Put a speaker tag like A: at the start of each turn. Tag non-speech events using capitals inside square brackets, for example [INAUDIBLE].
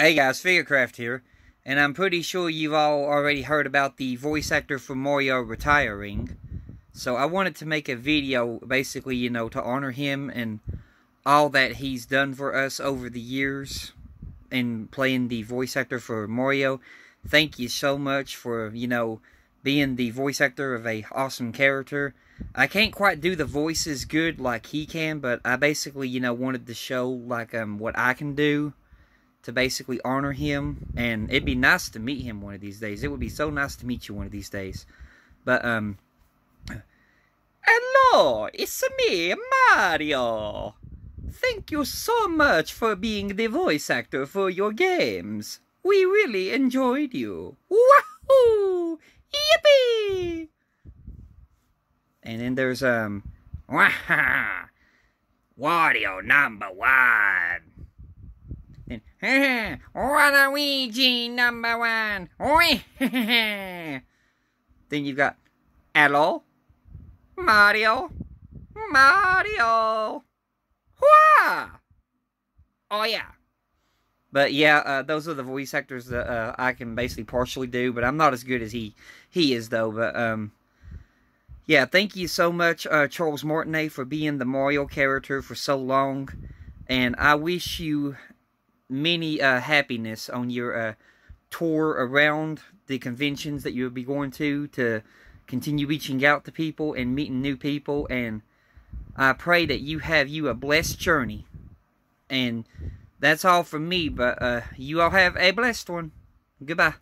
A: Hey guys, Figurecraft here, and I'm pretty sure you've all already heard about the voice actor for Mario retiring. So I wanted to make a video, basically, you know, to honor him and all that he's done for us over the years in playing the voice actor for Mario. Thank you so much for, you know, being the voice actor of a awesome character. I can't quite do the voices good like he can, but I basically, you know, wanted to show like um what I can do to basically honor him and it'd be nice to meet him one of these days. It would be so nice to meet you one of these days. But um Hello, it's me, Mario. Thank you so much for being the voice actor for your games. We really enjoyed you. Wahoo! Yippee! And then there's um Waha! [LAUGHS] Wario number one. Then [LAUGHS] Waluigi number one. [LAUGHS] then you've got Hello Mario Mario Wah! Oh yeah. But yeah, uh, those are the voice actors that uh, I can basically partially do, but I'm not as good as he he is though. But um, yeah, thank you so much, uh, Charles Martinet, for being the Mario character for so long, and I wish you many uh, happiness on your uh, tour around the conventions that you'll be going to to continue reaching out to people and meeting new people. And I pray that you have you a blessed journey. And that's all from me but uh, you all have a blessed one. Goodbye